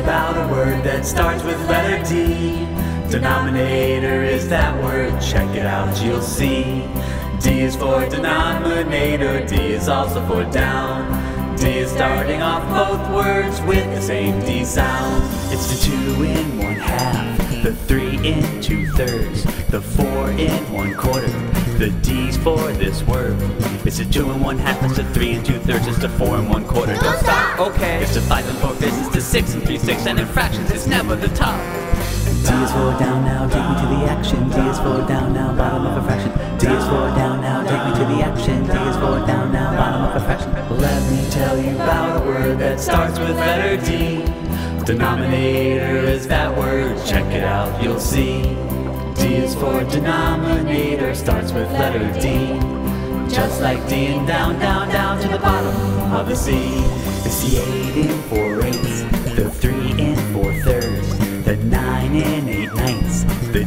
about a word that starts with letter D. Denominator is that word, check it out, you'll see. D is for denominator, D is also for down. D is starting off both words with the same D sound. It's the two in one half, the three in two thirds, the four in one quarter. The D's for this word. It's a two and one half, it's a three and two thirds, it's a four and one quarter. Don't stop, Okay. It's a five and four fifths, six and three six and in fractions it's never the top. D is for down now, take me to the action. D is for down now, bottom of a fraction. D is for down now, take me to the action. D is for down now, bottom of a fraction. Let me tell you about a word that starts with letter D. Denominator is that word, check it out, you'll see. D is for denominator, starts with letter D. Just like D and down, down, down to the bottom of the sea. It's the 8 in 4.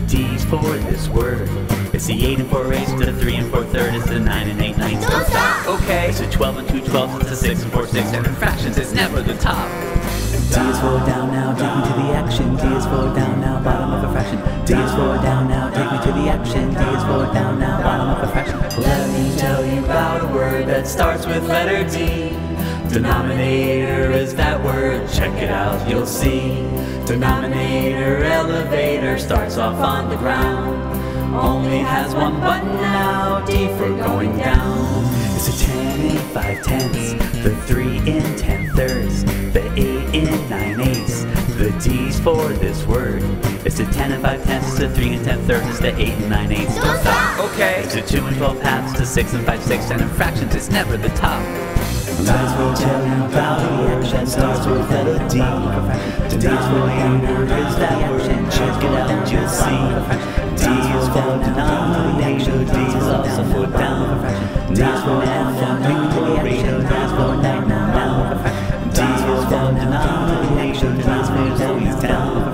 D's for this word. It's the 8 and 4 eighths to the 3 and 4 thirds, it's the 9 and 8 ninths. Don't stop. Okay. It's a 12 and 2 twelfths, it's a 6 and 4 sixths, and in fractions it's never the top. D is for down now, take me to the action. D is for down now, bottom of a fraction. D is for down now, take me to the action. D is for down now, bottom of a fraction. Let me tell you about a word that starts with letter D. Denominator is that word, check it out, you'll see. Denominator elevator starts off on the ground. Only has one button now, D for going down. It's a 10 in 5 tenths, the 3 in 10 thirds, the 8 in 9 eighths. The D's for this word. It's a 10 and 5 tenths, it's a 3 and 10 thirds, it's the 8 and 9 eighths. Don't stop! Okay. It's a 2 and 12 halves, a 6 and 5 sixths, and in fractions it's never the top. Dice will tell you about a word that starts with letter D. Denominator is that word, check it out, you'll see. D is for denominator, D is also for down. D is for numerator, D is for down, down, down. D is for denominator, D is for always down.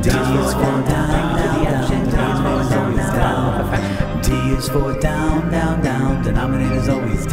D is for down, down, down, D is for always down. D is for down, down, down, denominator's always